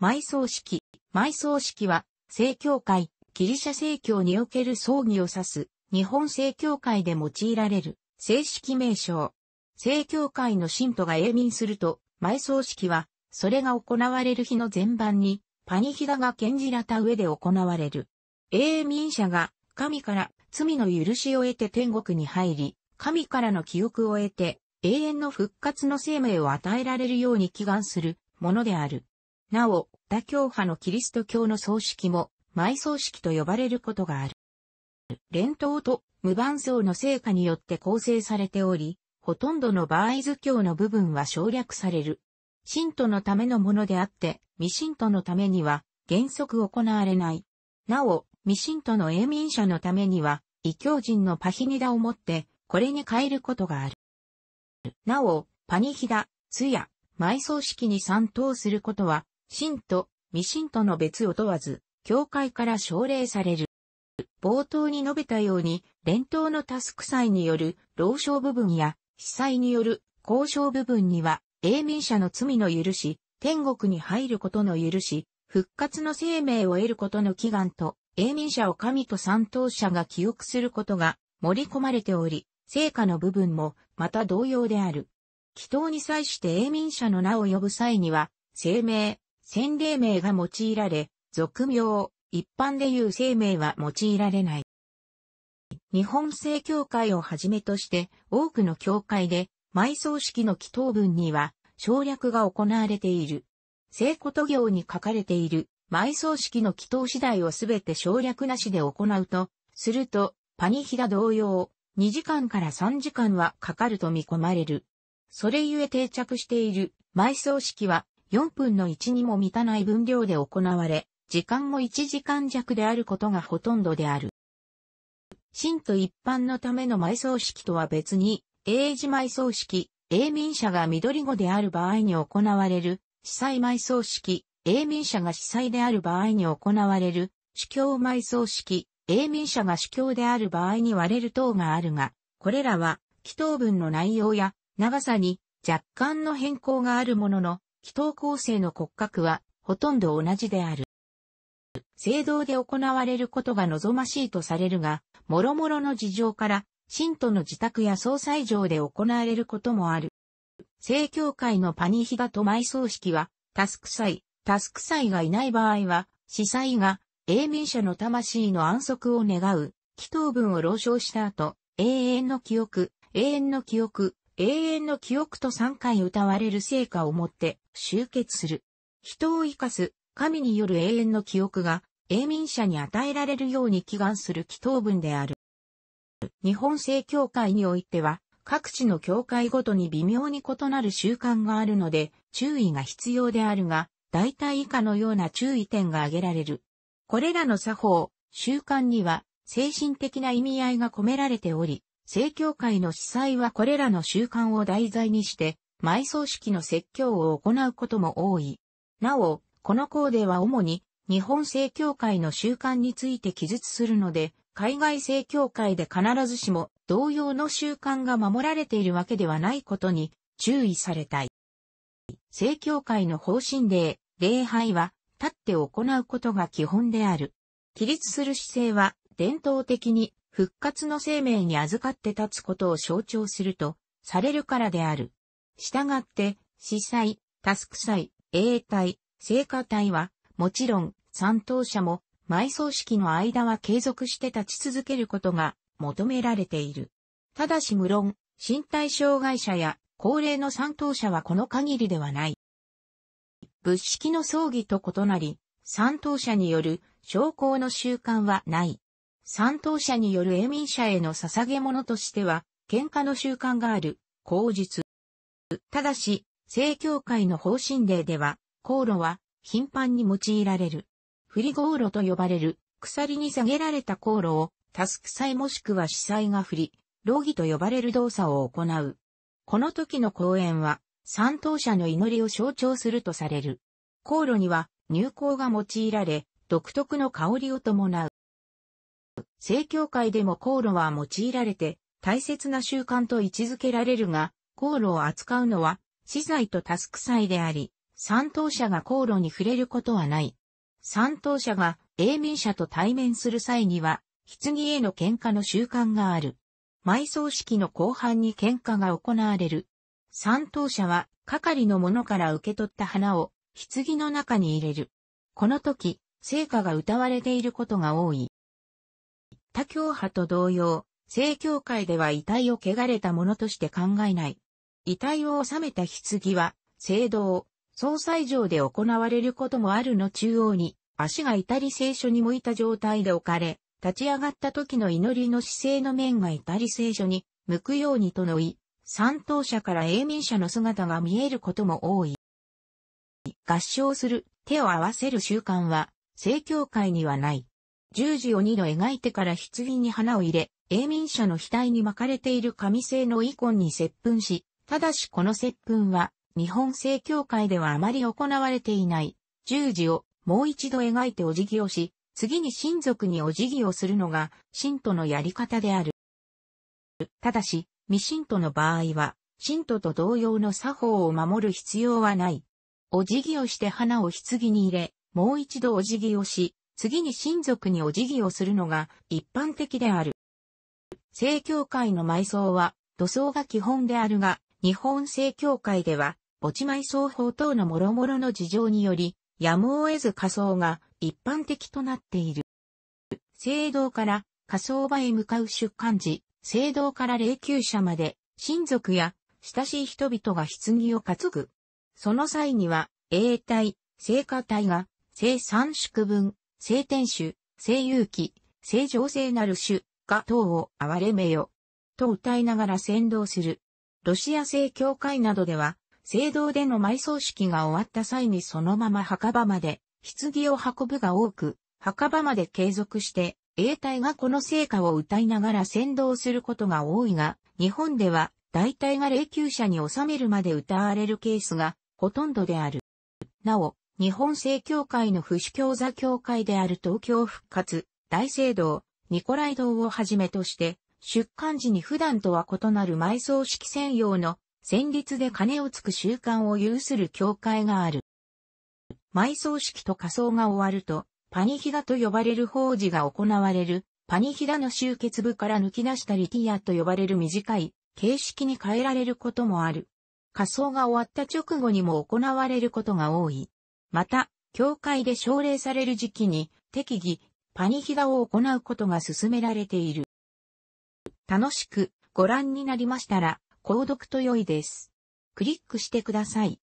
埋葬式。埋葬式は、正教会、ギリシャ正教における葬儀を指す、日本正教会で用いられる、正式名称。正教会の信徒が永眠すると、埋葬式は、それが行われる日の前番に、パニヒダが献じらた上で行われる。永眠者が、神から罪の許しを得て天国に入り、神からの記憶を得て、永遠の復活の生命を与えられるように祈願するものである。なお、他教派のキリスト教の葬式も、埋葬式と呼ばれることがある。連統と無伴奏の成果によって構成されており、ほとんどの場合図教の部分は省略される。信徒のためのものであって、未信徒のためには原則行われない。なお、未信徒の永民者のためには、異教人のパヒニダをもって、これに変えることがある。なお、パニヒダ、ツヤ、埋葬式に参等することは、信徒、未信徒の別を問わず、教会から奨励される。冒頭に述べたように、連統のタスク祭による老少部分や、被災による交渉部分には、永民者の罪の許し、天国に入ることの許し、復活の生命を得ることの祈願と、永民者を神と三等者が記憶することが盛り込まれており、成果の部分もまた同様である。祈祷に際して永民者の名を呼ぶ際には、生命、洗礼名が用いられ、俗名、一般でいう生命は用いられない。日本正教会をはじめとして多くの教会で埋葬式の祈祷文には省略が行われている。聖こと行に書かれている埋葬式の祈祷次第をすべて省略なしで行うと、すると、パニヒダ同様、2時間から3時間はかかると見込まれる。それゆえ定着している埋葬式は4分の1にも満たない分量で行われ、時間も1時間弱であることがほとんどである。神と一般のための埋葬式とは別に、英字埋葬式、永民者が緑語である場合に行われる、司祭埋葬式、永民者が司祭である場合に行われる、主教埋葬式、永民者が主教である場合に割れる等があるが、これらは、祈祷文の内容や長さに若干の変更があるものの、祈祷構成の骨格はほとんど同じである。聖堂で行われることが望ましいとされるが、諸々の事情から、信徒の自宅や総裁場で行われることもある。聖教会のパニヒダと埋葬式は、タスク祭、タスク祭がいない場合は、司祭が永民者の魂の安息を願う、祈祷文を朗唱した後、永遠の記憶、永遠の記憶、永遠の記憶と3回歌われる成果をもって集結する。人を生かす神による永遠の記憶が永民者に与えられるように祈願する祈祷文である。日本正教会においては各地の教会ごとに微妙に異なる習慣があるので注意が必要であるが、大体以下のような注意点が挙げられる。これらの作法、習慣には精神的な意味合いが込められており、正教会の司祭はこれらの習慣を題材にして、埋葬式の説教を行うことも多い。なお、このコーデは主に日本正教会の習慣について記述するので、海外正教会で必ずしも同様の習慣が守られているわけではないことに注意されたい。正教会の方針令、礼拝は立って行うことが基本である。起立する姿勢は伝統的に復活の生命に預かって立つことを象徴するとされるからである。したがって、司祭、タスク祭、永隊、聖歌隊は、もちろん、参等者も、埋葬式の間は継続して立ち続けることが求められている。ただし無論、身体障害者や高齢の参等者はこの限りではない。仏式の葬儀と異なり、参等者による昇降の習慣はない。三等者による永民者への捧げ物としては、喧嘩の習慣がある、口述。ただし、正教会の方針令では、航路は頻繁に用いられる。振り航路と呼ばれる、鎖に下げられた航路を、タスク祭もしくは司祭が振り、ロギと呼ばれる動作を行う。この時の講演は、三等者の祈りを象徴するとされる。航路には入香が用いられ、独特の香りを伴う。正教会でも航路は用いられて、大切な習慣と位置づけられるが、航路を扱うのは、資材とタスク祭であり、参当者が航路に触れることはない。参当者が永民者と対面する際には、棺への喧嘩の習慣がある。埋葬式の後半に喧嘩が行われる。参当者は、係の者から受け取った花を、棺の中に入れる。この時、聖歌が歌われていることが多い。他教派と同様、聖教会では遺体を汚れたものとして考えない。遺体を収めた棺は、聖堂、総裁場で行われることもあるの中央に、足が至り聖書に向いた状態で置かれ、立ち上がった時の祈りの姿勢の面が至り聖書に向くようにとのい、三等者から永民者の姿が見えることも多い。合唱する、手を合わせる習慣は、聖教会にはない。十字を二度描いてから棺に花を入れ、永民者の額に巻かれている紙製のイコンに接吻し、ただしこの接吻は、日本正教会ではあまり行われていない。十字をもう一度描いてお辞儀をし、次に親族にお辞儀をするのが、信徒のやり方である。ただし、未信徒の場合は、信徒と同様の作法を守る必要はない。お辞儀をして花を棺に入れ、もう一度お辞儀をし、次に親族にお辞儀をするのが一般的である。正教会の埋葬は土葬が基本であるが、日本正教会では墓地埋葬法等の諸々の事情により、やむを得ず仮装が一般的となっている。聖堂から仮装場へ向かう出棺時、聖堂から霊柩車まで親族や親しい人々が棺を担ぐ。その際には、永体、聖歌体が、聖三宿分、聖天主、聖勇気、聖上聖なる主、が等を憐れめよ。と歌いながら先導する。ロシア正教会などでは、聖堂での埋葬式が終わった際にそのまま墓場まで、棺を運ぶが多く、墓場まで継続して、永隊がこの聖歌を歌いながら先導することが多いが、日本では大体が霊柩車に収めるまで歌われるケースがほとんどである。なお、日本正教会の不死教座教会である東京復活、大聖堂、ニコライ堂をはじめとして、出棺時に普段とは異なる埋葬式専用の戦律で鐘をつく習慣を有する教会がある。埋葬式と仮装が終わると、パニヒダと呼ばれる法事が行われる、パニヒダの集結部から抜き出したリティアと呼ばれる短い形式に変えられることもある。仮装が終わった直後にも行われることが多い。また、教会で奨励される時期に適宜パニヒガを行うことが進められている。楽しくご覧になりましたら購読と良いです。クリックしてください。